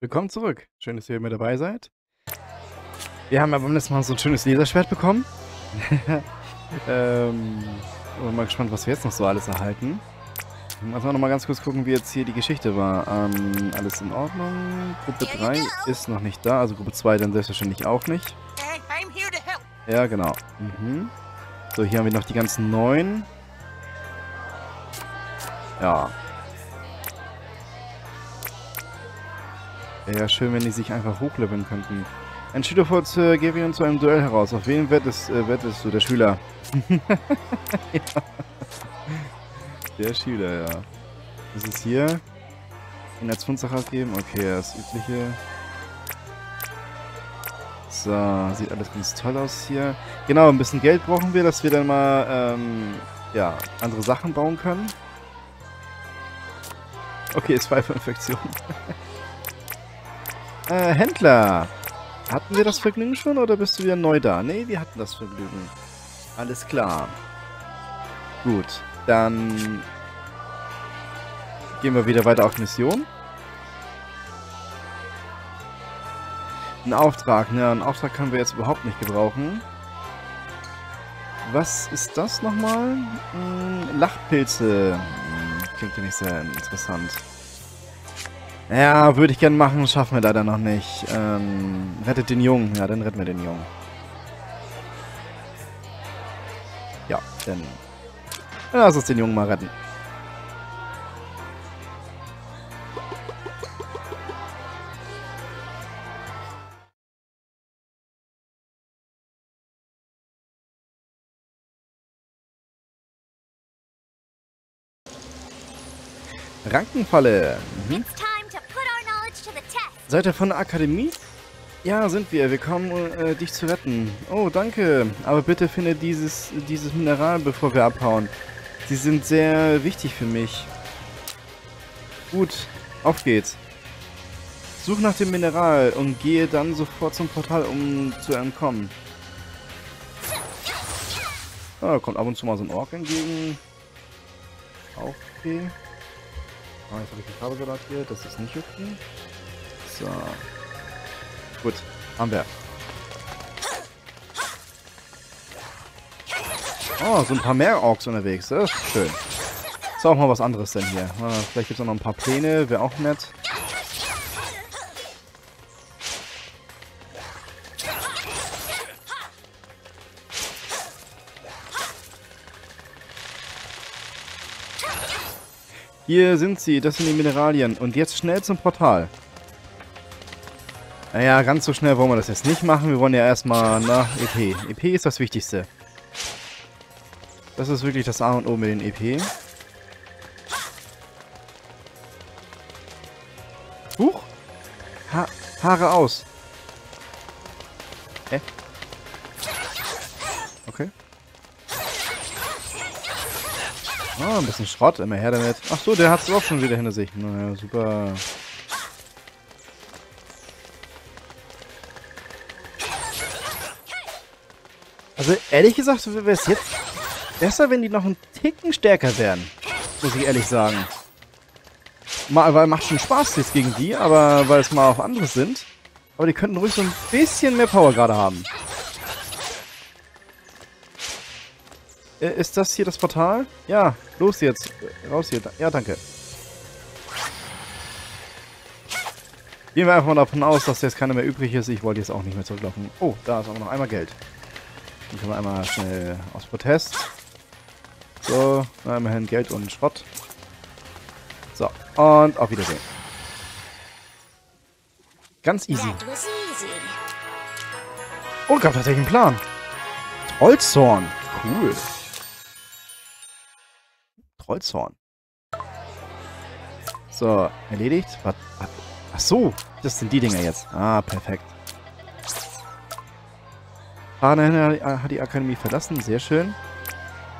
Willkommen zurück. Schön, dass ihr mit dabei seid. Wir haben ja beim letzten Mal so ein schönes Laserschwert bekommen. ähm, bin mal gespannt, was wir jetzt noch so alles erhalten. Lass mal noch mal ganz kurz gucken, wie jetzt hier die Geschichte war. Ähm, alles in Ordnung. Gruppe 3 ist noch nicht da, also Gruppe 2 dann selbstverständlich auch nicht. Ja, genau. Mhm. So, hier haben wir noch die ganzen neuen. Ja, Wäre ja schön, wenn die sich einfach hochleveln könnten. Ein Schüler fordert äh, Gerion zu einem Duell heraus. Auf wen wettest, äh, wettest du? Der Schüler. ja. Der Schüler, ja. Was ist hier? Ihn als Fundsache geben? Okay, das übliche. So, sieht alles ganz toll aus hier. Genau, ein bisschen Geld brauchen wir, dass wir dann mal, ähm, ja, andere Sachen bauen können. Okay, ist Pfeife-Infektion. Äh, Händler. Hatten wir das Vergnügen schon oder bist du wieder neu da? Nee, wir hatten das Vergnügen. Alles klar. Gut, dann gehen wir wieder weiter auf Mission. Ein Auftrag, ne, einen Auftrag können wir jetzt überhaupt nicht gebrauchen. Was ist das nochmal? Hm, Lachpilze. Hm, klingt ja nicht sehr interessant. Ja, würde ich gerne machen, schaffen wir leider noch nicht. Ähm, rettet den Jungen. Ja, dann retten wir den Jungen. Ja, dann... Lass uns den Jungen mal retten. Rankenfalle. Mhm. Seid ihr von der Akademie? Ja, sind wir. Wir kommen, äh, dich zu retten. Oh, danke. Aber bitte finde dieses, dieses Mineral, bevor wir abhauen. Sie sind sehr wichtig für mich. Gut, auf geht's. Such nach dem Mineral und gehe dann sofort zum Portal, um zu entkommen. Ah, kommt ab und zu mal so ein Ork entgegen. Auch okay. Ah, jetzt habe ich die gerade hier. Das ist nicht okay. So. Gut, haben wir. Oh, so ein paar mehr Orks unterwegs. Das ist schön. Ist auch mal was anderes denn hier. Vielleicht gibt es noch ein paar Pläne. Wäre auch nett. Hier sind sie. Das sind die Mineralien. Und jetzt schnell zum Portal. Naja, ganz so schnell wollen wir das jetzt nicht machen. Wir wollen ja erstmal nach EP. EP ist das Wichtigste. Das ist wirklich das A und O mit den EP. Huch! Ha Haare aus. Hä? Okay. Oh, ein bisschen Schrott. Immer her damit. Ach so, der hat es auch schon wieder hinter sich. Naja, super. Also ehrlich gesagt wäre es jetzt besser, wenn die noch einen Ticken stärker wären. Muss ich ehrlich sagen. Mal, weil macht schon Spaß jetzt gegen die, aber weil es mal auch anderes sind. Aber die könnten ruhig so ein bisschen mehr Power gerade haben. Äh, ist das hier das Portal? Ja, los jetzt. Raus hier. Ja, danke. Gehen wir einfach mal davon aus, dass jetzt keiner mehr übrig ist. Ich wollte jetzt auch nicht mehr zurücklaufen. Oh, da ist aber noch einmal Geld. Dann können wir einmal schnell aus Protest. So, immerhin Geld und Schrott. So, und auf Wiedersehen. Ganz easy. Oh, gab tatsächlich einen Plan. Trollzorn. Cool. Trollzorn. So, erledigt. Was? Ach so, das sind die Dinger jetzt. Ah, perfekt. Arne hat die Akademie verlassen, sehr schön.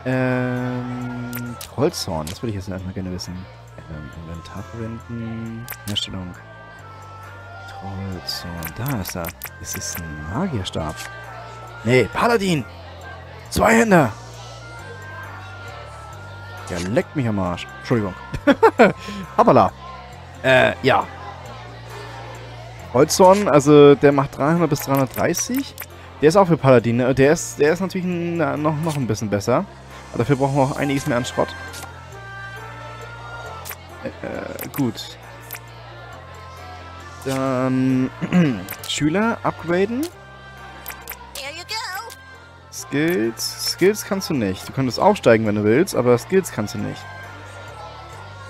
Ähm, Holzhorn, das würde ich jetzt erstmal gerne wissen. Ähm, Inventar verwenden, Herstellung. Trollzorn, da ist er. Es ist ein Magierstab. Nee, Paladin! Zwei Hände! Der leckt mich am Arsch. Entschuldigung. Hoppala. Äh, ja. Holzhorn, also der macht 300 bis 330. Der ist auch für Paladine. Der ist, der ist natürlich na, noch, noch ein bisschen besser. Aber dafür brauchen wir auch einiges mehr an Schrott. Äh, äh gut. Dann Schüler upgraden. Skills. Skills kannst du nicht. Du könntest aufsteigen, wenn du willst, aber Skills kannst du nicht.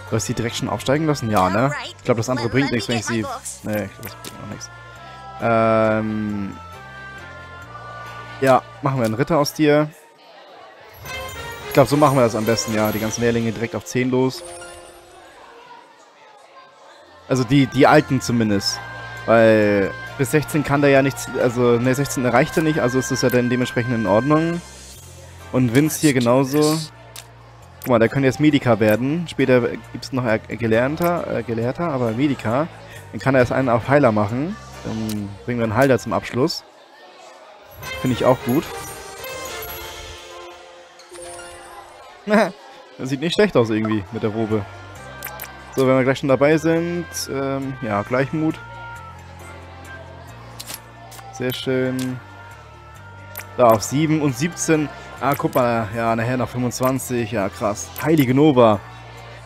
Du hast die direkt schon aufsteigen lassen? Ja, ne? Ich glaube, das andere bringt nichts, wenn ich sie... Nee, ich glaube, das bringt noch nichts. Ähm... Ja, machen wir einen Ritter aus dir. Ich glaube, so machen wir das am besten, ja. Die ganzen Lehrlinge direkt auf 10 los. Also die, die alten zumindest. Weil bis 16 kann der ja nichts, also ne, 16 erreicht er nicht, also ist das ja dann dementsprechend in Ordnung. Und Vince hier genauso. Guck mal, der könnte jetzt Medica werden. Später gibt es noch äh, Gelernter, äh, Gelehrter, aber Medica. Dann kann er erst einen auf Heiler machen. Dann bringen wir einen Heiler zum Abschluss. Finde ich auch gut. das sieht nicht schlecht aus irgendwie mit der Robe. So, wenn wir gleich schon dabei sind, ähm, ja, Gleichmut. Sehr schön. Da auf 7 und 17. Ah, guck mal, ja, nachher noch 25. Ja, krass. Heilige Nova.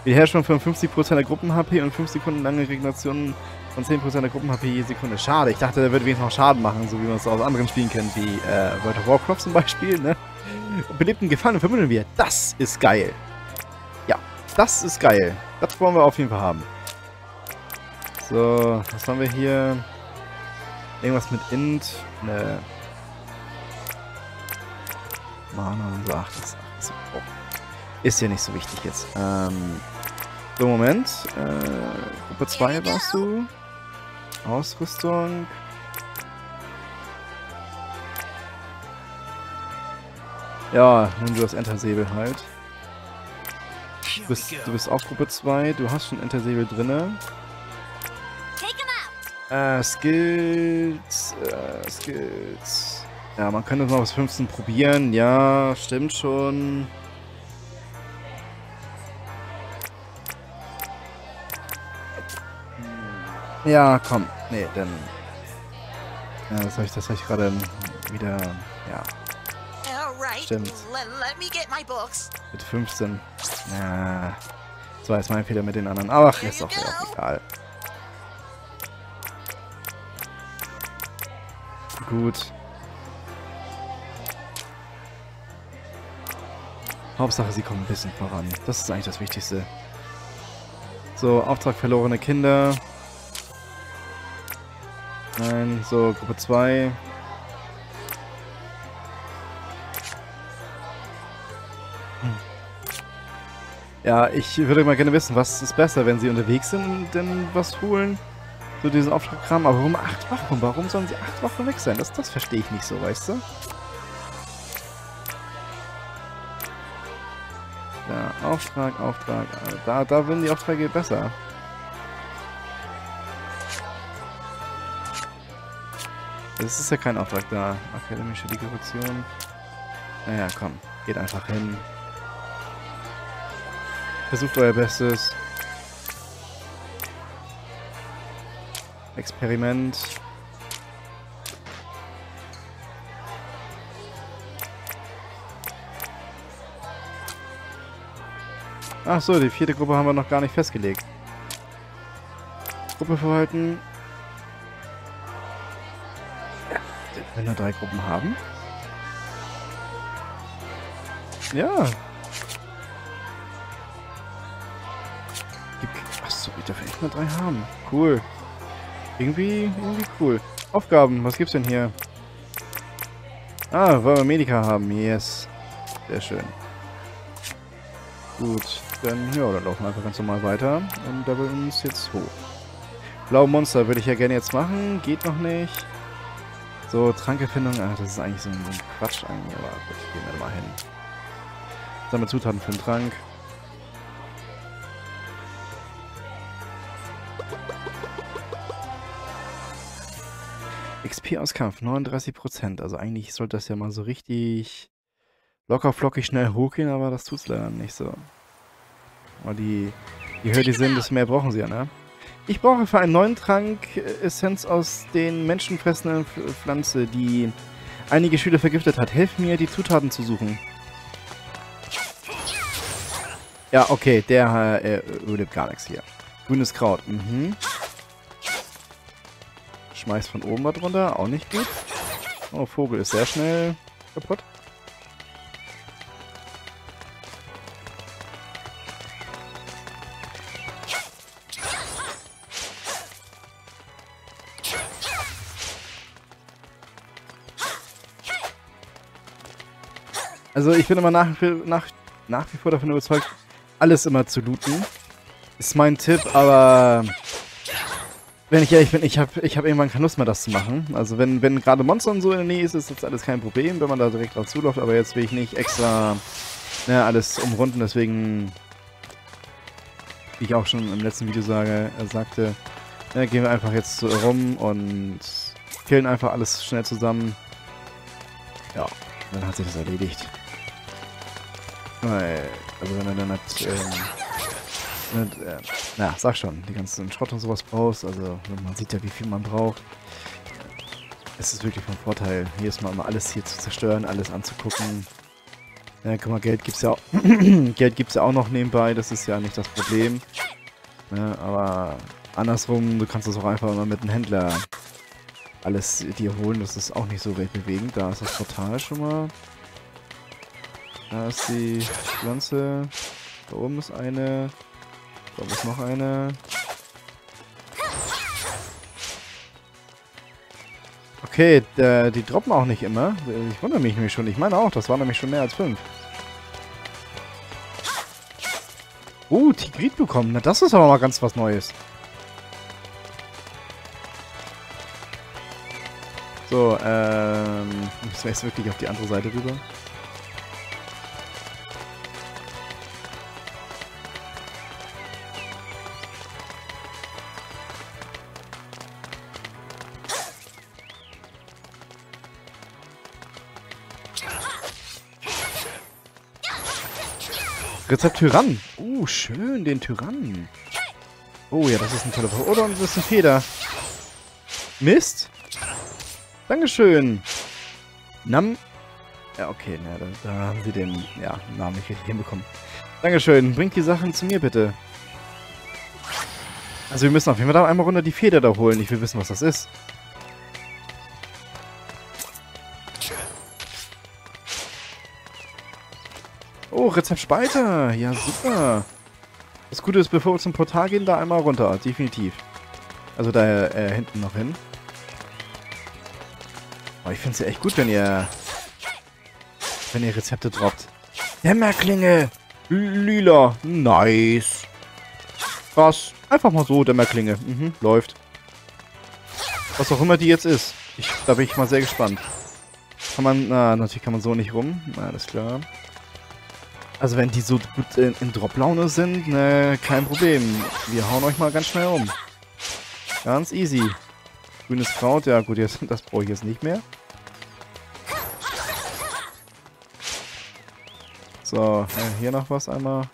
Wir herrschen von 50% der Gruppen-HP und 5 Sekunden lange Regeneration von 10% der Gruppen-HP je Sekunde. Schade, ich dachte, der würde wenigstens noch Schaden machen, so wie man es aus anderen Spielen kennt, wie äh, World of Warcraft zum Beispiel, ne? Belebten Gefallen vermitteln wir. Das ist geil. Ja, das ist geil. Das wollen wir auf jeden Fall haben. So, was haben wir hier? Irgendwas mit Int? Ne. Mana und so. Ach, das, das oh. ist ja nicht so wichtig jetzt. Ähm, so, Moment. Äh, Gruppe 2 warst du. Ausrüstung. Ja, nun du hast Entersäbel halt. Du bist, du bist auch Gruppe 2, du hast schon Entersäbel drinne. Äh, Skills, äh, Skills. Ja, man könnte noch was 15 probieren. Ja, stimmt schon. Ja, komm. Nee, dann... Ja, das habe ich, hab ich gerade wieder... Ja. Stimmt. Mit 15. Ja. Das war jetzt mein Fehler mit den anderen. Aber ach, ist doch egal. Gut. Hauptsache, sie kommen ein bisschen voran. Das ist eigentlich das Wichtigste. So, Auftrag verlorene Kinder. Nein, so, Gruppe 2. Hm. Ja, ich würde mal gerne wissen, was ist besser, wenn sie unterwegs sind und dann was holen? So diesen Auftragkram. Aber warum acht Wochen? Warum sollen sie acht Wochen weg sein? Das, das verstehe ich nicht so, weißt du? Ja, Auftrag, Auftrag. Da, da werden die Aufträge besser. Das ist ja kein Auftrag da. Akademische Dekoration. Naja, komm. Geht einfach hin. Versucht euer Bestes. Experiment. Ach so, die vierte Gruppe haben wir noch gar nicht festgelegt. Gruppe verwalten. Wenn wir drei Gruppen haben. Ja. Achso, ich darf echt nur drei haben. Cool. Irgendwie, irgendwie cool. Aufgaben, was gibt's denn hier? Ah, wollen wir Medica haben. Yes. Sehr schön. Gut, dann, ja, dann laufen wir einfach ganz normal weiter und double uns jetzt hoch. Blaue Monster würde ich ja gerne jetzt machen. Geht noch nicht. So, Trankerfindung. Ach, das ist eigentlich so ein, so ein Quatsch eigentlich, aber gut, gehen wir mal hin. Sammle Zutaten für den Trank. XP aus Kampf, 39%. Also eigentlich sollte das ja mal so richtig locker flockig schnell hochgehen, aber das tut's leider nicht so. Weil die, je höher die sind, desto mehr brauchen sie ja, ne? Ich brauche für einen neuen Trank äh, Essenz aus den menschenfressenden Pflanze, die einige Schüler vergiftet hat. Helf mir, die Zutaten zu suchen. Ja, okay, der äh, überlebt gar nichts hier. Grünes Kraut, mhm. Schmeißt von oben was drunter, auch nicht gut. Oh, Vogel ist sehr schnell kaputt. Also ich bin immer nach, nach, nach wie vor davon überzeugt, alles immer zu looten. Ist mein Tipp, aber wenn ich ehrlich bin, ich habe ich hab irgendwann keine Lust mehr, das zu machen. Also wenn, wenn gerade Monster und so in der Nähe ist, ist das alles kein Problem, wenn man da direkt drauf zuläuft. Aber jetzt will ich nicht extra ne, alles umrunden. Deswegen, wie ich auch schon im letzten Video sage, äh, sagte, ne, gehen wir einfach jetzt rum und killen einfach alles schnell zusammen. Ja, dann hat sich das erledigt. Also wenn er dann halt, ähm, mit, äh, na, sag schon, die ganzen Schrott und sowas brauchst, also man sieht ja, wie viel man braucht. Es ist wirklich von Vorteil, jedes Mal immer alles hier zu zerstören, alles anzugucken. Ja, guck mal, Geld gibt's ja auch, Geld gibt's ja auch noch nebenbei, das ist ja nicht das Problem. Ja, aber andersrum, du kannst das auch einfach immer mit einem Händler alles dir holen, das ist auch nicht so weltbewegend. Da ist das Portal schon mal. Da ist die Pflanze. Da oben ist eine. Da oben ist noch eine. Okay, die droppen auch nicht immer. Ich wundere mich nämlich schon. Ich meine auch, das waren nämlich schon mehr als fünf. Uh, Tigrit bekommen. Na, das ist aber mal ganz was Neues. So, ähm... Müssen wir jetzt wirklich auf die andere Seite rüber? Rezept Tyrann. Uh, schön, den Tyrannen. Oh ja, das ist ein toller... Oder das ist eine Feder. Mist. Dankeschön. Nam... Ja, okay, na, da, da, haben sie den ja, Namen nicht richtig hinbekommen. Dankeschön. Bringt die Sachen zu mir, bitte. Also wir müssen auf jeden Fall da einmal runter die Feder da holen. Ich will wissen, was das ist. Oh, Rezept Spalter. Ja, super. Das Gute ist, bevor wir zum Portal gehen, da einmal runter. Definitiv. Also da äh, hinten noch hin. Aber ich finde es ja echt gut, wenn ihr wenn ihr Rezepte droppt. Dämmerklinge. Lila. Nice. Krass. Einfach mal so, Dämmerklinge. Mhm, läuft. Was auch immer die jetzt ist. Ich, da bin ich mal sehr gespannt. Kann man, na, natürlich kann man so nicht rum. Alles klar. Also wenn die so gut in, in Drop-Laune sind, ne, kein Problem. Wir hauen euch mal ganz schnell um. Ganz easy. Grünes Kraut, ja gut, jetzt, das brauche ich jetzt nicht mehr. So, hier noch was einmal.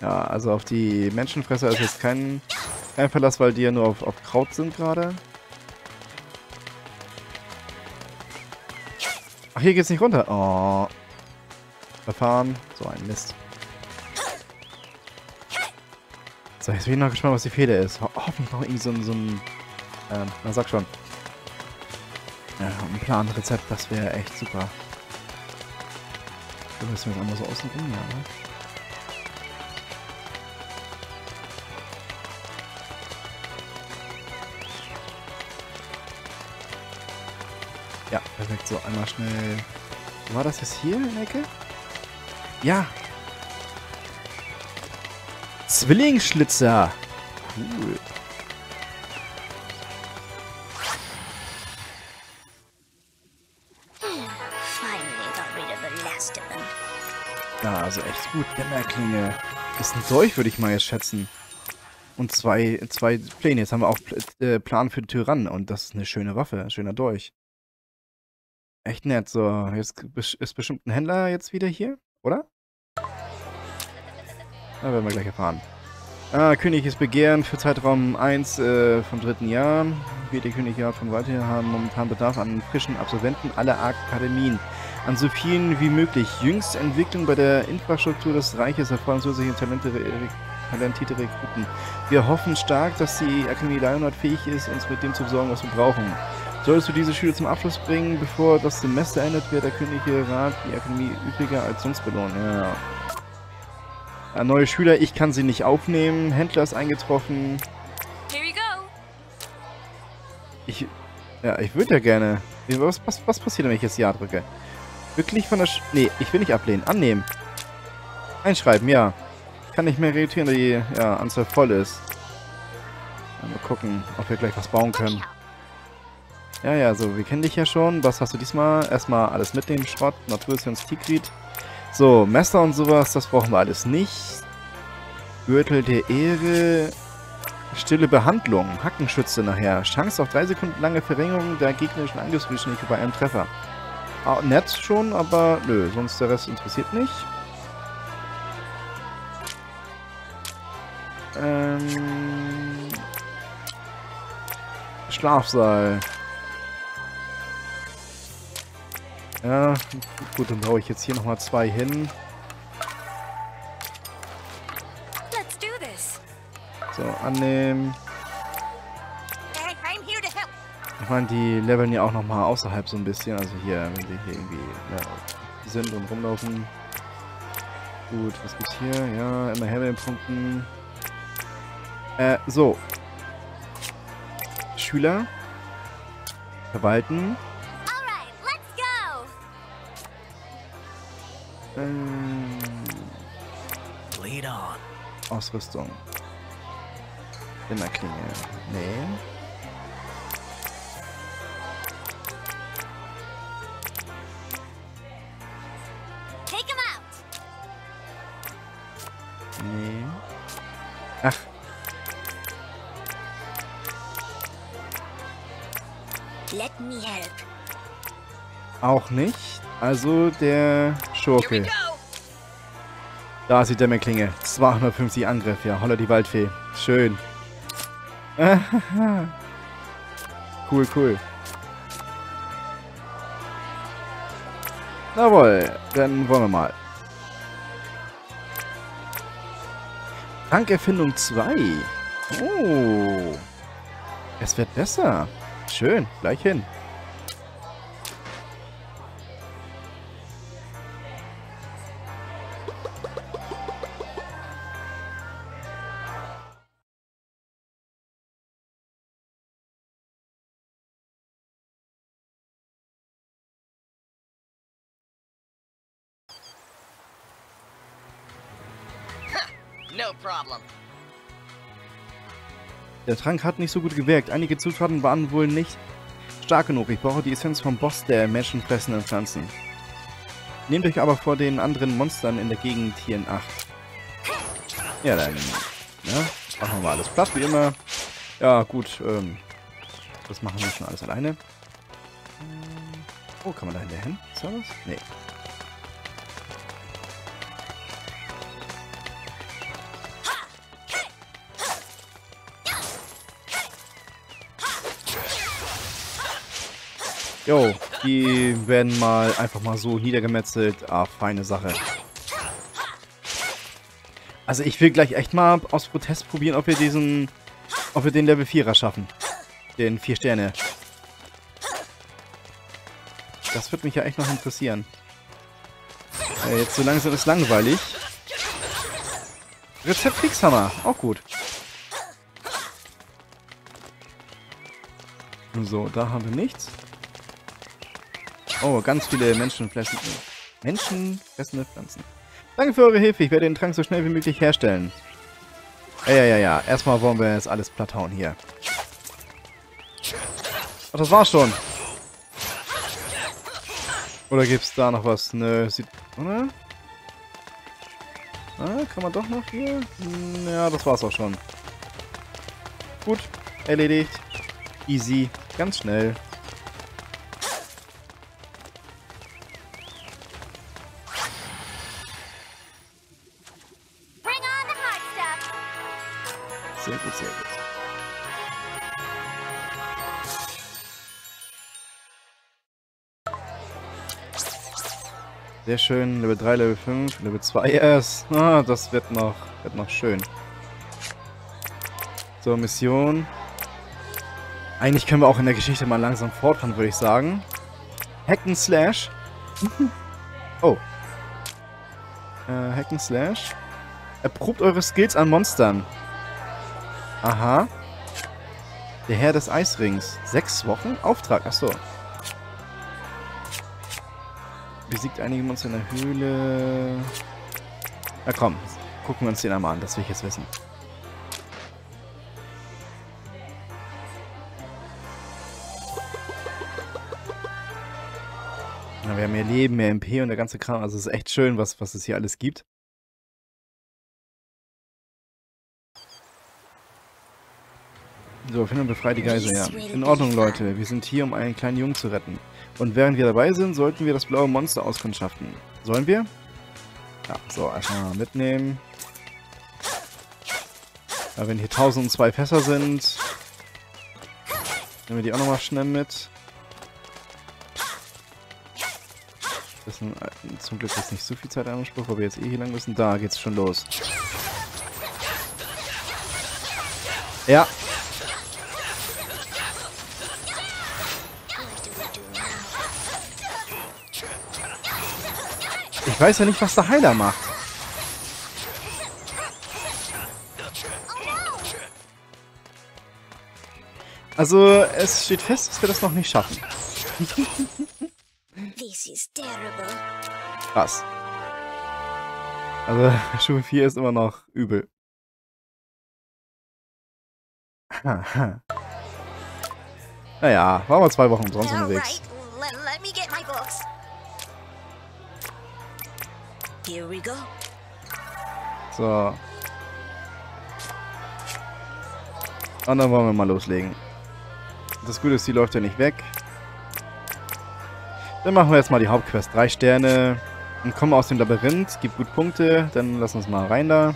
Ja, also auf die Menschenfresser ist jetzt kein, kein Verlass, weil die ja nur auf, auf Kraut sind gerade. Ach, hier geht's nicht runter. Oh. Verfahren. So ein Mist. So, jetzt bin ich noch gespannt, was die Feder ist. Ho hoffentlich noch irgendwie so ein, so ein ähm, na sag schon. Ja, ein Planrezept, das wäre echt super. So, müssen wir jetzt einmal so außen rum, ja, ne? Perfekt. So, einmal schnell... War das jetzt hier in der Ecke? Ja. Zwillingsschlitzer. Cool. Ja, also echt gut. Dämmerklinge. Ist ein Dolch, würde ich mal jetzt schätzen. Und zwei, zwei Pläne. Jetzt haben wir auch äh, Plan für den Tyrann. Und das ist eine schöne Waffe. Ein schöner Dolch. Echt nett. So, jetzt ist bestimmt ein Händler jetzt wieder hier, oder? Da werden wir gleich erfahren. Ah, Königliches Begehren für Zeitraum 1 äh, vom dritten Jahr. Wir, der Königjahr von Walter, haben momentan Bedarf an frischen Absolventen aller Akademien. An so vielen wie möglich. Jüngste Entwicklung bei der Infrastruktur des Reiches erfordern zusätzliche Talente, talentierte Rekruten. Wir hoffen stark, dass die Akademie Lionheart fähig ist, uns mit dem zu besorgen, was wir brauchen. Solltest du diese Schüler zum Abschluss bringen, bevor das Semester endet, wird der Königliche Rat die Akademie übriger als sonst belohnen. Ja. ja. Neue Schüler, ich kann sie nicht aufnehmen. Händler ist eingetroffen. Ich, ja, ich würde ja gerne. Was, was, was passiert, wenn ich jetzt Ja drücke? Wirklich von der... Sch nee, ich will nicht ablehnen. Annehmen. Einschreiben, ja. Kann nicht mehr reduzieren, die ja, Anzahl voll ist. Mal gucken, ob wir gleich was bauen können. Ja, ja, so, wir kennen dich ja schon. Was hast du diesmal? Erstmal alles mitnehmen, Schrott, Naturvisions Tigrid. So, Messer und sowas, das brauchen wir alles nicht. Gürtel der Ehre. Stille Behandlung. Hackenschütze nachher. Chance auf 3 Sekunden lange Verringerung der gegnerischen Angriffsgeschwindigkeit bei einem Treffer. Ah, nett schon, aber nö, sonst der Rest interessiert nicht. Ähm... Schlafsaal. Ja, gut, dann baue ich jetzt hier nochmal zwei hin. So, annehmen. Ich meine, die leveln ja auch nochmal außerhalb so ein bisschen. Also hier, wenn sie hier irgendwie ja, sind und rumlaufen. Gut, was gibt's hier? Ja, immer her mit den Punkten. Äh, so. Schüler. Verwalten. Ausrüstung. Dimmerklinge. Nee. Nee. Ach. Let me help. Auch nicht. Also der Schurke. Da ist die Dämmerklinge. 250 Angriff, ja. Holla die Waldfee. Schön. cool, cool. Jawohl, dann wollen wir mal. Tankerfindung 2. Oh. Es wird besser. Schön, gleich hin. Der Trank hat nicht so gut gewirkt. Einige Zutaten waren wohl nicht stark genug. Ich brauche die Essenz vom Boss der menschenfressenden Pflanzen. Nehmt euch aber vor den anderen Monstern in der Gegend hier in Acht. Ja, dann ja, machen wir alles platt, wie immer. Ja, gut, ähm, das machen wir schon alles alleine. Oh, kann man da hinterher hin? Ist da? Nee. Jo, die werden mal einfach mal so niedergemetzelt. Ah, feine Sache. Also ich will gleich echt mal aus Protest probieren, ob wir diesen, ob wir den Level 4er schaffen. Den 4 Sterne. Das würde mich ja echt noch interessieren. Äh, jetzt so langsam ist langweilig. Rezept Fixhammer, auch gut. So, da haben wir nichts. Oh, ganz viele menschenfressende, menschenfressende Pflanzen. Danke für eure Hilfe. Ich werde den Trank so schnell wie möglich herstellen. Ja, ja, ja, ja. Erstmal wollen wir jetzt alles platt hauen hier. Ach, das war's schon. Oder gibt's da noch was? Nö, sieht... Oder? Ah, kann man doch noch hier? Hm, ja, das war's auch schon. Gut, erledigt. Easy, ganz schnell. Sehr schön. Level 3, Level 5, Level 2 erst. Ah, das wird noch, wird noch schön. So, Mission. Eigentlich können wir auch in der Geschichte mal langsam fortfahren, würde ich sagen. Hacken Slash. oh. Äh, Hacken Slash. Erprobt eure Skills an Monstern. Aha. Der Herr des Eisrings. Sechs Wochen? Auftrag, achso. Besiegt einige Monster in der Höhle. Na komm, gucken wir uns den einmal an, das will ich jetzt wissen. Ja, wir haben mehr Leben, mehr MP und der ganze Kram. Also es ist echt schön, was, was es hier alles gibt. So, finden und befreit die Geisel, ja. In Ordnung, Leute. Wir sind hier, um einen kleinen Jungen zu retten. Und während wir dabei sind, sollten wir das blaue Monster auskundschaften. Sollen wir? Ja, so, erstmal mitnehmen. Ja, wenn hier 1002 Fässer sind, nehmen wir die auch nochmal schnell mit. Das ein, zum Glück ist nicht so viel Zeit in Anspruch, weil wir jetzt eh hier lang müssen. Da geht's schon los. Ja, Ich weiß ja nicht, was der Heiler macht. Also, es steht fest, dass wir das noch nicht schaffen. Krass. Also, Stufe 4 ist immer noch übel. naja, waren wir zwei Wochen umsonst unterwegs. So. Und dann wollen wir mal loslegen. Das Gute ist, die läuft ja nicht weg. Dann machen wir jetzt mal die Hauptquest. Drei Sterne. Und kommen aus dem Labyrinth. Gibt gut Punkte. Dann lass uns mal rein da.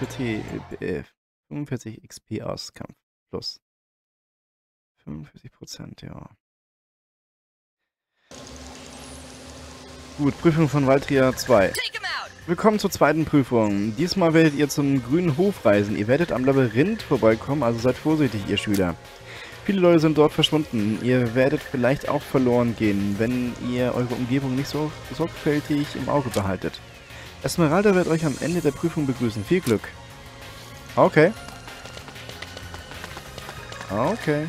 PT, äh, 45 XP aus Kampf plus. 45 Prozent, ja. Gut, Prüfung von Valtria 2. Willkommen zur zweiten Prüfung. Diesmal werdet ihr zum grünen Hof reisen. Ihr werdet am Labyrinth vorbeikommen, also seid vorsichtig, ihr Schüler. Viele Leute sind dort verschwunden. Ihr werdet vielleicht auch verloren gehen, wenn ihr eure Umgebung nicht so sorgfältig im Auge behaltet. Esmeralda wird euch am Ende der Prüfung begrüßen. Viel Glück. Okay. Okay.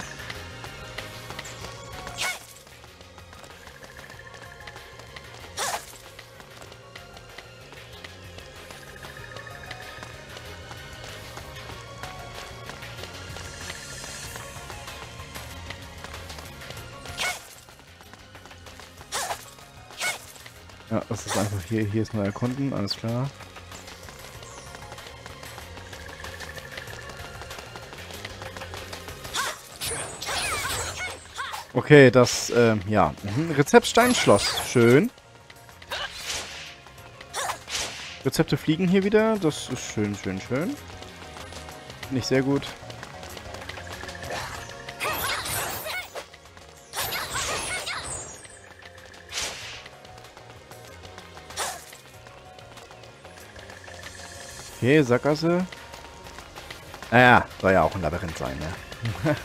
Ja, das ist einfach hier, hier ist mal erkunden, alles klar. Okay, das, äh, ja. Mhm. Rezept Steinschloss. Schön. Rezepte fliegen hier wieder. Das ist schön, schön, schön. Nicht sehr gut. Okay, Sackgasse. Naja, soll ja auch ein Labyrinth sein, ne?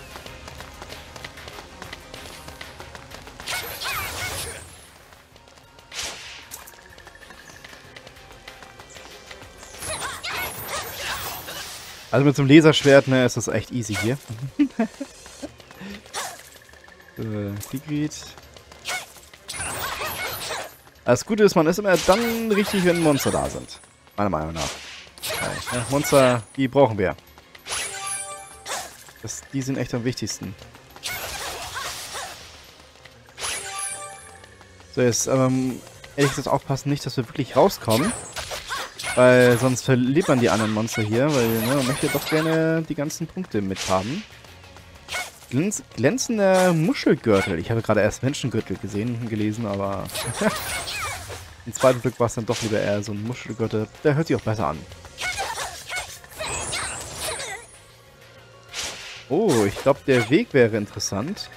also mit so einem Laserschwert, ne, ist das echt easy hier. äh, Sigrid. Das Gute ist, man ist immer dann richtig, wenn Monster da sind. Meiner Meinung nach. Ja, Monster, die brauchen wir. Das, die sind echt am wichtigsten. So, jetzt ähm, ehrlich gesagt aufpassen, nicht, dass wir wirklich rauskommen. Weil sonst verliert man die anderen Monster hier, weil ne, man möchte doch gerne die ganzen Punkte mithaben. Glänz glänzender Muschelgürtel. Ich habe gerade erst Menschengürtel gesehen, gelesen, aber im zweiten Blick war es dann doch lieber eher so ein Muschelgürtel. Der hört sich auch besser an. Oh, ich glaube, der Weg wäre interessant.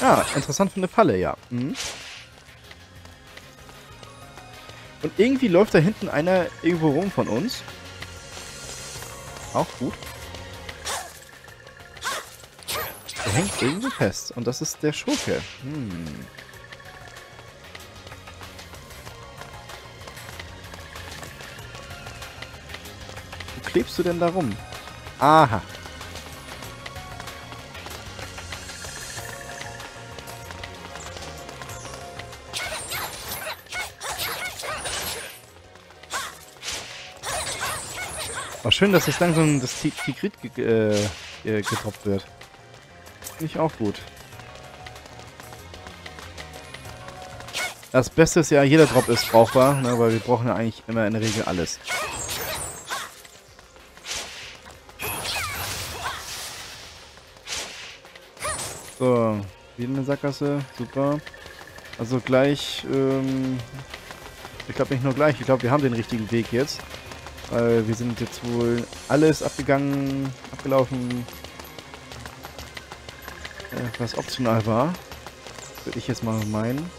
Ja, interessant für eine Falle, ja. Mhm. Und irgendwie läuft da hinten einer irgendwo rum von uns. Auch gut. Der hängt irgendwo fest. Und das ist der Schurke. Hm. Klebst du denn da rum? Aha. Auch schön, dass jetzt langsam das Tigrit ge äh, getroppt wird. Finde ich auch gut. Das Beste ist ja, jeder Drop ist brauchbar, ne, weil wir brauchen ja eigentlich immer in der Regel alles. So, wieder eine Sackgasse, super. Also gleich, ähm, ich glaube nicht nur gleich, ich glaube wir haben den richtigen Weg jetzt. Weil wir sind jetzt wohl alles abgegangen, abgelaufen, äh, was optional war. Würde ich jetzt mal meinen.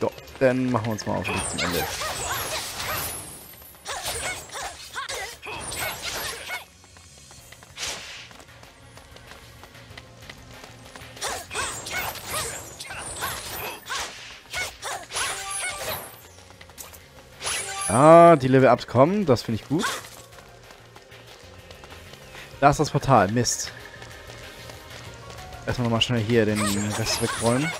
So, dann machen wir uns mal auf zum Ende. Die Level-Ups kommen. Das finde ich gut. Da ist das Portal. Mist. Erstmal nochmal schnell hier den Rest wegräumen.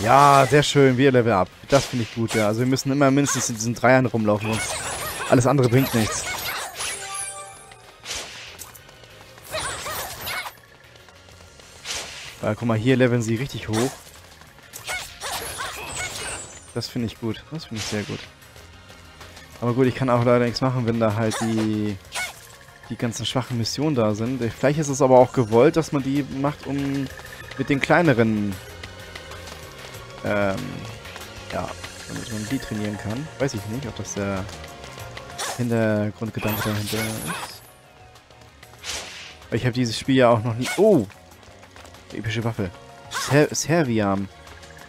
Ja, sehr schön. Wir Level Up. Das finde ich gut, ja. Also wir müssen immer mindestens in diesen Dreiern rumlaufen. Alles andere bringt nichts. Weil, guck mal, hier leveln sie richtig hoch. Das finde ich gut. Das finde ich sehr gut. Aber gut, ich kann auch leider nichts machen, wenn da halt die, die ganzen schwachen Missionen da sind. Vielleicht ist es aber auch gewollt, dass man die macht, um mit den kleineren, ähm, ja, damit man die trainieren kann. Weiß ich nicht, ob das der Hintergrundgedanke dahinter ist. Ich habe dieses Spiel ja auch noch nie... Oh! Epische Waffe. Ser Serviam.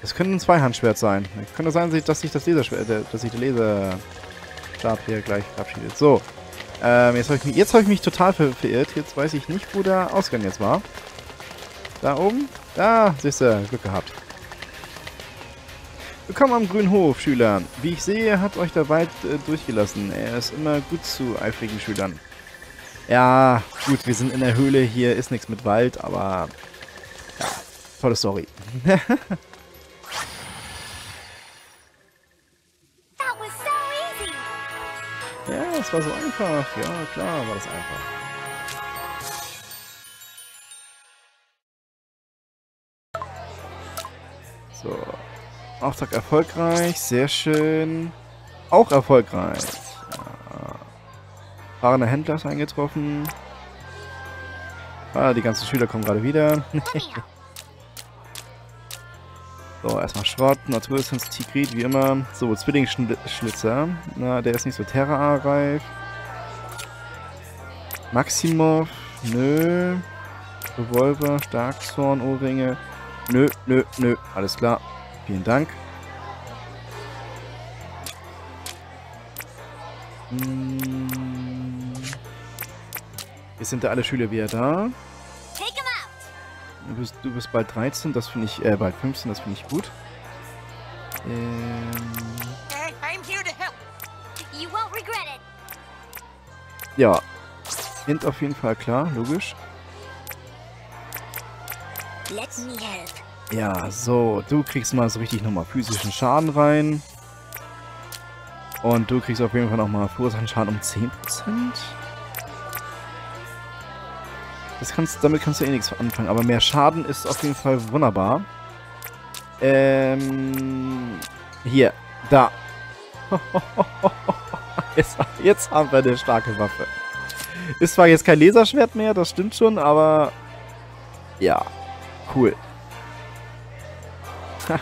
Das könnte ein Zweihandschwert sein. Könnte sein, dass sich das Laserschwert, äh, dass sich der Laserstab hier gleich verabschiedet. So. Ähm, jetzt habe ich, mich, hab ich mich total ver verirrt. Jetzt weiß ich nicht, wo der Ausgang jetzt war. Da oben? Da, siehst du, Glück gehabt. Willkommen am Grünen Hof, Schüler. Wie ich sehe, hat euch der Wald äh, durchgelassen. Er ist immer gut zu eifrigen Schülern. Ja, gut, wir sind in der Höhle. Hier ist nichts mit Wald, aber tolle Story. ja, es war so einfach. Ja, klar war das einfach. So. Auftrag erfolgreich. Sehr schön. Auch erfolgreich. Ja. Fahrender Händler ist eingetroffen. Ah, die ganzen Schüler kommen gerade wieder. so, erstmal Schrott, Naturessenz, Tigrit, wie immer. So, Zwillingsschlitzer. Na, der ist nicht so Terra-reif. Maximov, nö. Revolver, Starkzorn, Ohrringe. Nö, nö, nö. Alles klar. Vielen Dank. Hm. Jetzt sind da alle Schüler wieder da. Du bist, du bist bald 13, das finde ich, äh, bald 15, das finde ich gut. Ähm. Ja. Hint auf jeden Fall klar, logisch. Ja, so, du kriegst mal so richtig nochmal physischen Schaden rein. Und du kriegst auf jeden Fall nochmal Verursachen-Schaden um 10%. Das kannst, damit kannst du eh nichts anfangen, aber mehr Schaden ist auf jeden Fall wunderbar. Ähm, hier, da. jetzt, jetzt haben wir eine starke Waffe. Ist zwar jetzt kein Laserschwert mehr, das stimmt schon, aber ja, cool.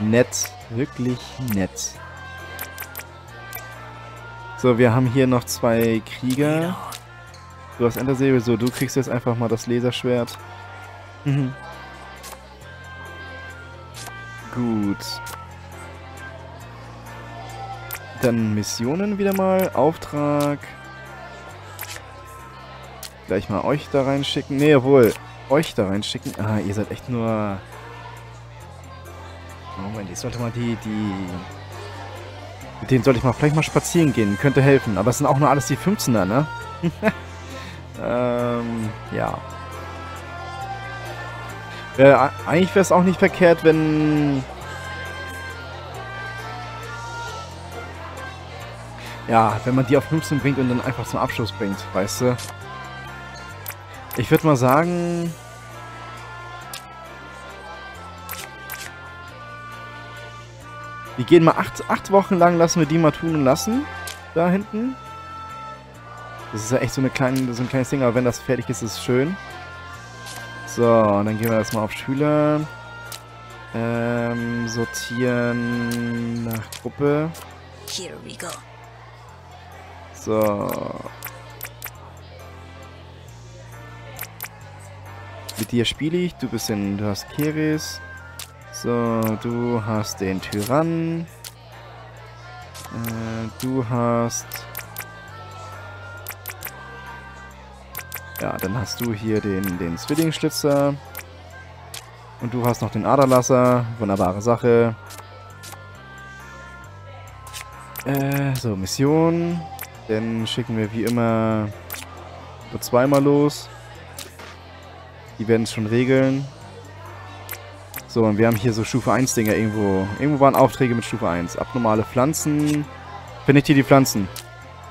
nett, wirklich nett. So, wir haben hier noch zwei Krieger. Du hast Endersäbel, so, du kriegst jetzt einfach mal das Laserschwert. Mhm. Gut. Dann Missionen wieder mal. Auftrag. Gleich mal euch da reinschicken. Ne, jawohl. Euch da reinschicken. Ah, ihr seid echt nur... Moment, ich sollte mal die, die... Mit denen sollte ich mal vielleicht mal spazieren gehen. Könnte helfen. Aber es sind auch nur alles die 15er, ne? ähm, ja. Äh, eigentlich wäre es auch nicht verkehrt, wenn Ja, wenn man die auf 15 bringt und dann einfach zum Abschluss bringt, weißt du? Ich würde mal sagen... Wir gehen mal acht, acht Wochen lang, lassen wir die mal tun und lassen. Da hinten. Das ist ja echt so, eine kleine, so ein kleines Ding, aber wenn das fertig ist, ist es schön. So, und dann gehen wir erstmal auf Schüler. Ähm, sortieren nach Gruppe. Here we go. So. Mit dir spiele ich. Du bist in, du hast Keris. So, du hast den Tyrann. Äh, du hast... Ja, dann hast du hier den, den Zwillingsschlitzer. Und du hast noch den Aderlasser. Wunderbare Sache. Äh, so, Mission. Dann schicken wir wie immer nur zweimal los. Die werden es schon regeln. So, und wir haben hier so Stufe 1 Dinger irgendwo. Irgendwo waren Aufträge mit Stufe 1. Abnormale Pflanzen. Finde ich hier die Pflanzen.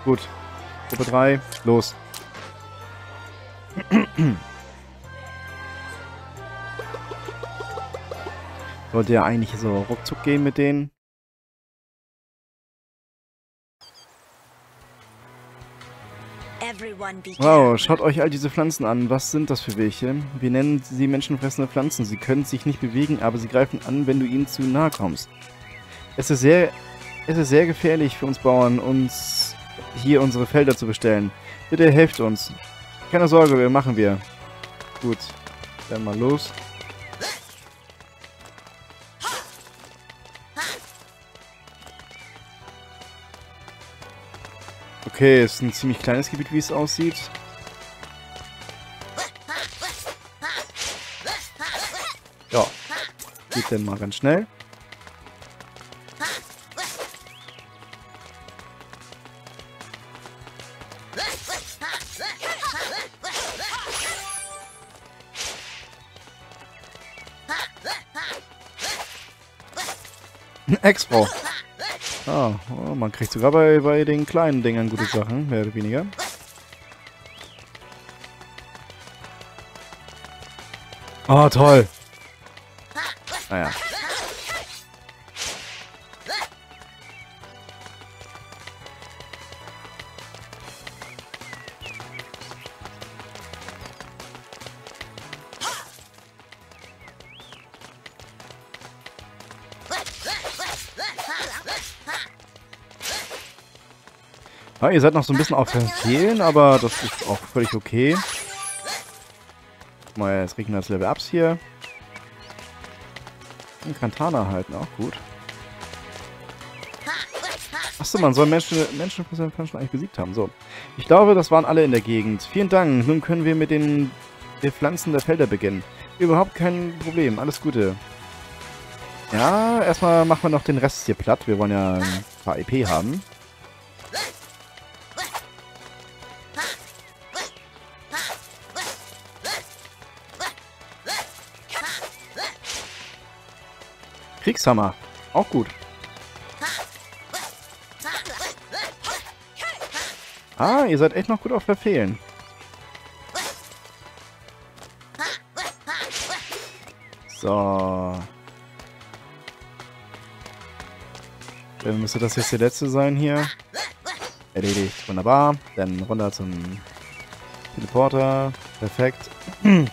Gut. Gruppe 3, los. Sollte ja eigentlich so ruckzuck gehen mit denen. Wow, schaut euch all diese Pflanzen an. Was sind das für welche? Wir nennen sie menschenfressende Pflanzen. Sie können sich nicht bewegen, aber sie greifen an, wenn du ihnen zu nahe kommst. Es ist sehr, es ist sehr gefährlich für uns Bauern, uns hier unsere Felder zu bestellen. Bitte helft uns. Keine Sorge, wir machen wir. Gut, dann mal los. Okay, ist ein ziemlich kleines Gebiet, wie es aussieht. Ja, geht denn mal ganz schnell. Expo. Ah, oh, man kriegt sogar bei, bei den kleinen Dingern gute Sachen, mehr oder weniger. Oh, toll. Naja. Ja, ihr seid noch so ein bisschen auf Verfehlen, aber das ist auch völlig okay. Mal, jetzt kriegen wir das Level Ups hier. Und Kantana halten, auch gut. Achso, man soll Menschen, Menschen schon eigentlich besiegt haben. So. Ich glaube, das waren alle in der Gegend. Vielen Dank. Nun können wir mit den Pflanzen der Felder beginnen. Überhaupt kein Problem. Alles Gute. Ja, erstmal machen wir noch den Rest hier platt. Wir wollen ja ein paar EP haben. Kriegshammer. Auch gut. Ah, ihr seid echt noch gut auf Verfehlen. So. Dann müsste das jetzt der letzte sein hier. Erledigt. Wunderbar. Dann runter zum Teleporter. Perfekt. Denn...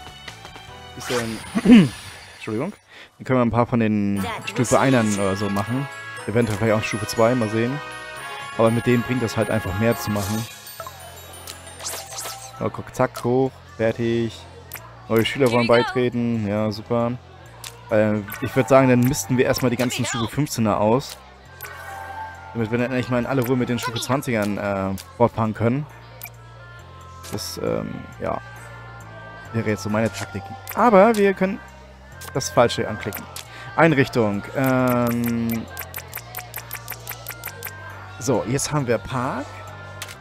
Entschuldigung. Dann können wir ein paar von den Stufe 1 oder so machen. Eventuell vielleicht auch Stufe 2, mal sehen. Aber mit denen bringt das halt einfach mehr zu machen. Oh, guck, zack, hoch. Fertig. Neue Schüler wollen beitreten. Ja, super. Äh, ich würde sagen, dann missten wir erstmal die ganzen Stufe 15er aus. Damit wir dann endlich mal in alle Ruhe mit den Stufe 20ern äh, fortfahren können. Das, ähm, ja. Wäre jetzt so meine Taktik. Aber wir können das Falsche anklicken. Einrichtung. Ähm, so, jetzt haben wir Park.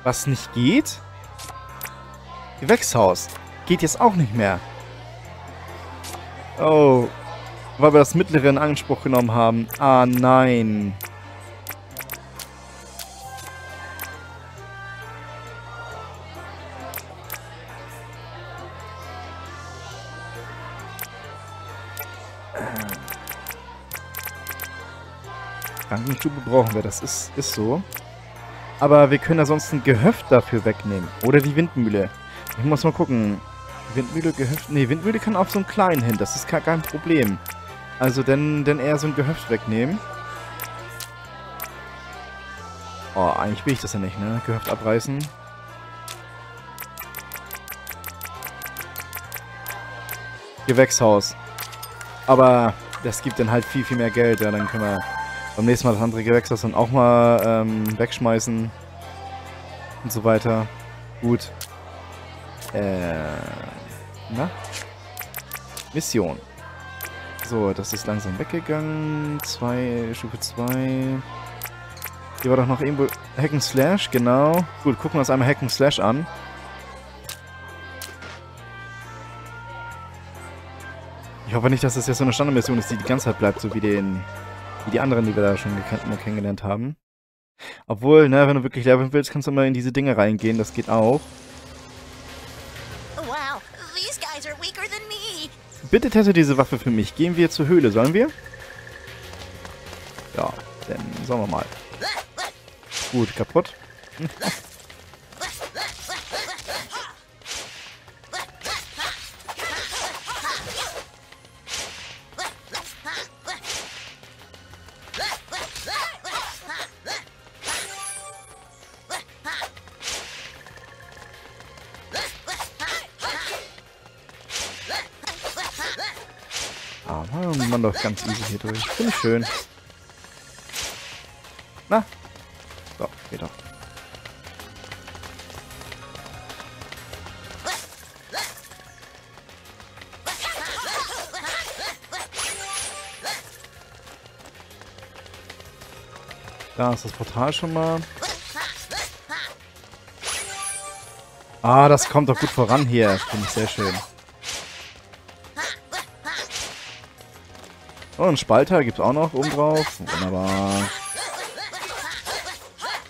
Was nicht geht. Gewächshaus. Geht jetzt auch nicht mehr. Oh. Weil wir das mittlere in Anspruch genommen haben. Ah, nein. Krankenstube brauchen wir, das ist, ist so. Aber wir können ja sonst ein Gehöft dafür wegnehmen. Oder die Windmühle. Ich muss mal gucken. Windmühle, Gehöft... Ne, Windmühle kann auf so einen kleinen hin. Das ist kein Problem. Also dann, dann eher so ein Gehöft wegnehmen. Oh, eigentlich will ich das ja nicht, ne? Gehöft abreißen. Gewächshaus. Aber das gibt dann halt viel, viel mehr Geld. Ja, dann können wir beim nächsten Mal das andere Gewächshaus dann auch mal ähm, wegschmeißen. Und so weiter. Gut. Äh, na? Mission. So, das ist langsam weggegangen. Zwei, Stufe 2. Hier war doch noch irgendwo Hacken Slash, genau. Gut, gucken wir uns einmal Hacken Slash an. Ich hoffe nicht, dass das jetzt so eine Standardmission ist, die die ganze Zeit bleibt, so wie den wie die anderen, die wir da schon kennengelernt haben. Obwohl, ne, wenn du wirklich leveln willst, kannst du mal in diese Dinge reingehen. Das geht auch. Wow, these guys are weaker than me. Bitte teste diese Waffe für mich. Gehen wir zur Höhle, sollen wir? Ja, dann sagen wir mal. Gut, kaputt. läuft ganz easy hier durch. Finde ich schön. Na. So, geht doch. Da ist das Portal schon mal. Ah, das kommt doch gut voran hier. Finde ich sehr schön. Oh, einen Spalter gibt es auch noch oben drauf. Wunderbar.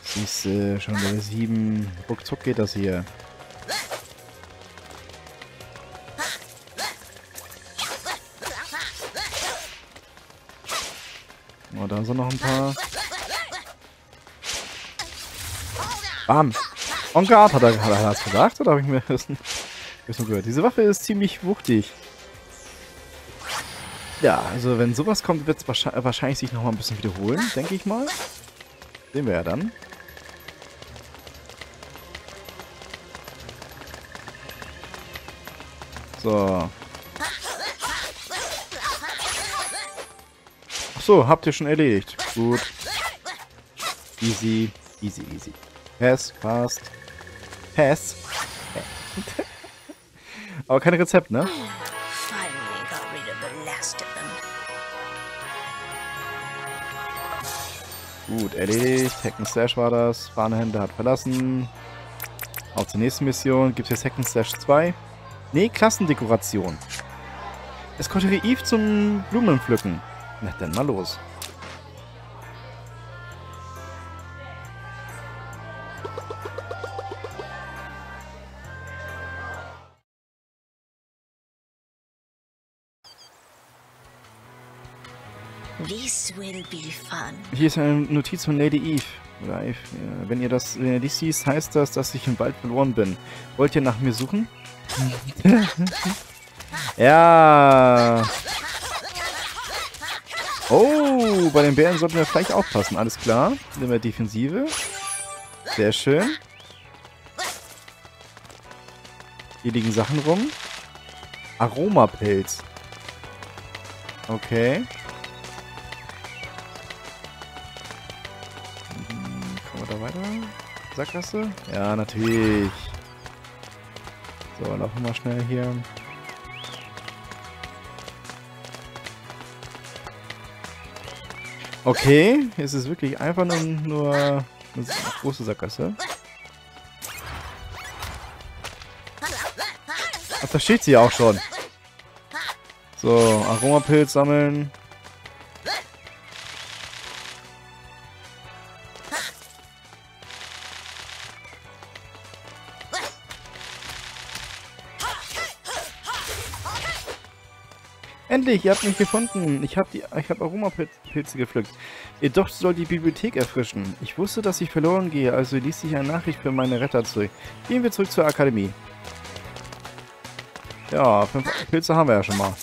Siehst du, schon Level 7. Ruckzuck geht das hier. Oh, da sind noch ein paar. Bam. On guard, hat er, hat er das gesagt? Oder habe ich mir das nur gehört? Diese Waffe ist ziemlich wuchtig. Ja, also wenn sowas kommt, wird es wahrscheinlich sich nochmal ein bisschen wiederholen, denke ich mal. Sehen wir ja dann. So. Achso, habt ihr schon erledigt. Gut. Easy, easy, easy. Pass, fast. Pass. Aber kein Rezept, ne? Gut, erledigt. Hacken Slash war das. Fahnenhände hat verlassen. Auf zur nächsten Mission. Gibt es jetzt Hacken Slash 2? Nee, Klassendekoration. Eskortiere Eve zum Blumenpflücken. Na dann mal los. Hier ist eine Notiz von Lady Eve. Live. Ja. Wenn ihr das, wenn ihr dies siehst, heißt das, dass ich im Wald verloren bin. Wollt ihr nach mir suchen? ja. Oh, bei den Bären sollten wir vielleicht aufpassen. Alles klar. Nehmen wir Defensive. Sehr schön. Hier liegen Sachen rum. Aromapilz. Okay. Sackgasse? Ja, natürlich. So, laufen wir mal schnell hier. Okay, es ist wirklich einfach nur, nur eine große Sackgasse. Ach, da steht sie ja auch schon. So, Aromapilz sammeln. Endlich, ihr habt mich gefunden. Ich habe hab Aromapilze gepflückt. Ihr doch soll die Bibliothek erfrischen. Ich wusste, dass ich verloren gehe, also ließ ich eine Nachricht für meine Retter zurück. Gehen wir zurück zur Akademie. Ja, fünf Pilze haben wir ja schon mal.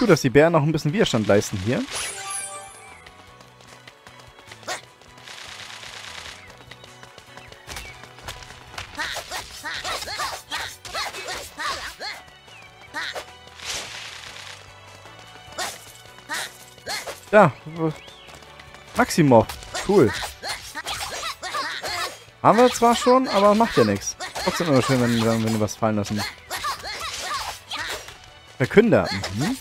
Gut, dass die Bären noch ein bisschen Widerstand leisten hier. Ja, Maximov. Cool. Haben wir zwar schon, aber macht ja nichts. Trotzdem immer schön, wenn, wenn wir was fallen lassen. Verkünder. Mhm.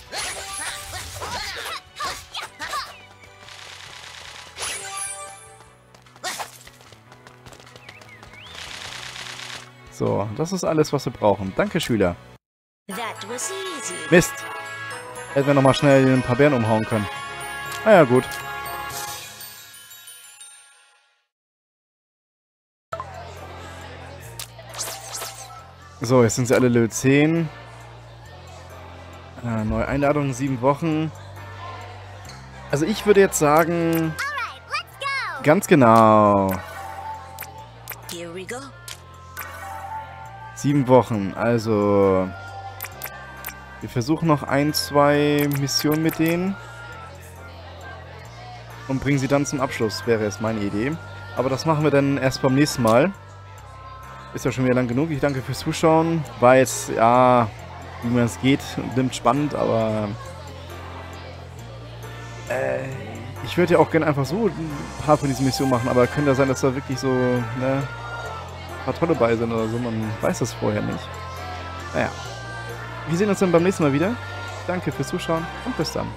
So, das ist alles, was wir brauchen. Danke, Schüler. Mist. Hätten wir nochmal schnell ein paar Bären umhauen können. Ah ja, gut. So, jetzt sind sie alle Level 10. Äh, neue Einladung, sieben Wochen. Also ich würde jetzt sagen... Ganz genau. Sieben Wochen, also... Wir versuchen noch ein, zwei Missionen mit denen und bringen sie dann zum Abschluss, wäre jetzt meine Idee. Aber das machen wir dann erst beim nächsten Mal. Ist ja schon wieder lang genug. Ich danke fürs Zuschauen. Jetzt, ja, wie man es geht, nimmt spannend, aber... Äh, ich würde ja auch gerne einfach so ein paar von diesen Missionen machen, aber könnte ja sein, dass da wirklich so, ne, ein paar tolle bei sind oder so. Man weiß das vorher nicht. Naja. Wir sehen uns dann beim nächsten Mal wieder. Danke fürs Zuschauen und bis dann.